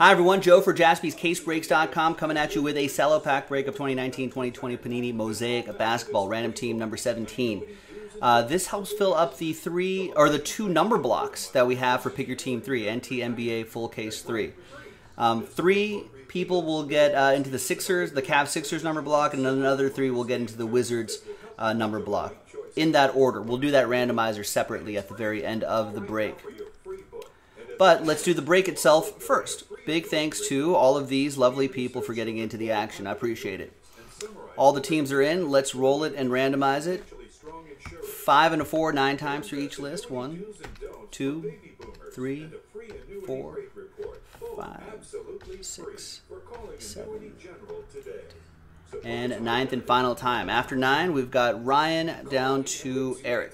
Hi, everyone. Joe for jaspyscasebreaks.com coming at you with a cello pack break of 2019-2020 Panini Mosaic Basketball Random Team number 17. Uh, this helps fill up the three or the two number blocks that we have for Pick Your Team 3, NT NBA Full Case 3. Um, three people will get uh, into the Sixers, the Cavs Sixers number block, and another three will get into the Wizards uh, number block. In that order. We'll do that randomizer separately at the very end of the break. But let's do the break itself first. Big thanks to all of these lovely people for getting into the action. I appreciate it. All the teams are in. Let's roll it and randomize it. Five and a four, nine times for each list. One, two, three, four, five, six, seven, and ninth and final time. After nine, we've got Ryan down to Eric.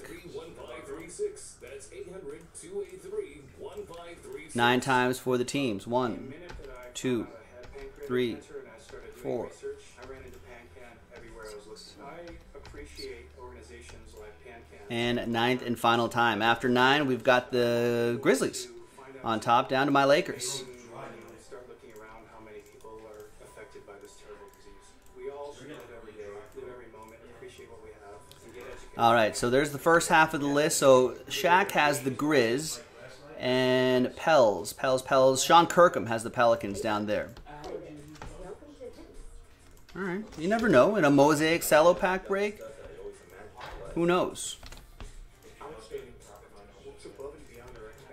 Nine times for the teams. One, two, three, four. And ninth and final time. After nine, we've got the Grizzlies on top, down to my Lakers. All right, so there's the first half of the list. So Shaq has the Grizz and Pels, Pels, Pels. Sean Kirkham has the Pelicans down there. All right, you never know. In a Mosaic cello pack break, who knows?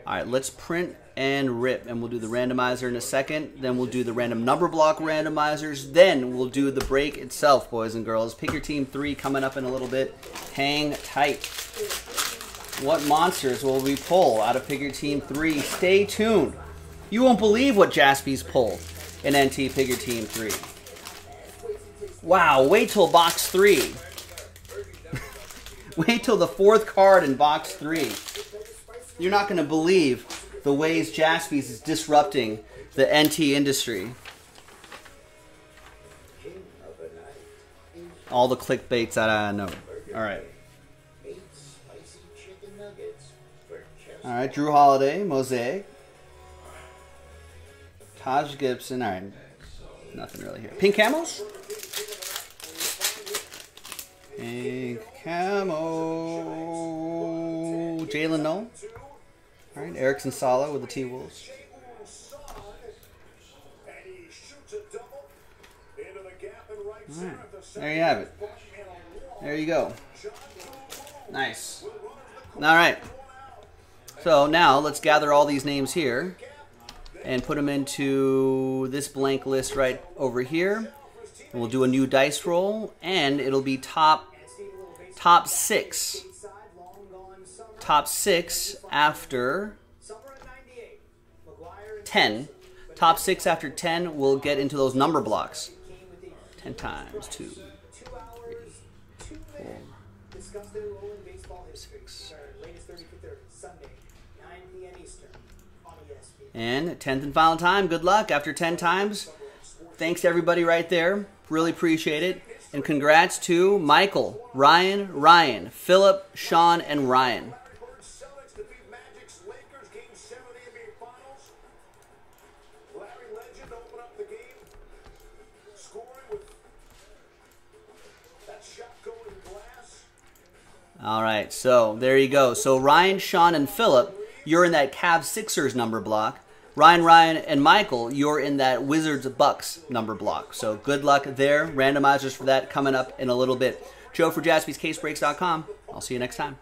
All right, let's print and rip, and we'll do the randomizer in a second. Then we'll do the random number block randomizers. Then we'll do the break itself, boys and girls. Pick your team three coming up in a little bit. Hang tight. What monsters will we pull out of Pick Your Team 3? Stay tuned. You won't believe what Jaspy's pulled in NT Pick Your Team 3. Wow, wait till box 3. wait till the fourth card in box 3. You're not going to believe the ways Jaspy's is disrupting the NT industry. All the clickbaits that I know. All right. All right, Jrue Holiday, Mosaic. Taj Gibson. All right, nothing really here. Pink Camels. Pink camo. Jalen Noel. All right, Erickson Sala with the T Wolves. All right, there you have it. There you go. Nice. All right. So now let's gather all these names here and put them into this blank list right over here. And we'll do a new dice roll and it'll be top top 6. Top 6 after 10. Top 6 after 10 will get into those number blocks. 10 times 2 3 4 6 and 10th and final time. Good luck after 10 times. Thanks to everybody right there. Really appreciate it. And congrats to Michael, Ryan, Ryan, Philip, Sean, and Ryan. All right, so there you go. So Ryan, Sean, and Philip, you're in that Cavs Sixers number block. Ryan, Ryan, and Michael, you're in that Wizards Bucks number block. So good luck there. Randomizers for that coming up in a little bit. Joe for JaspysCaseBreaks.com. I'll see you next time.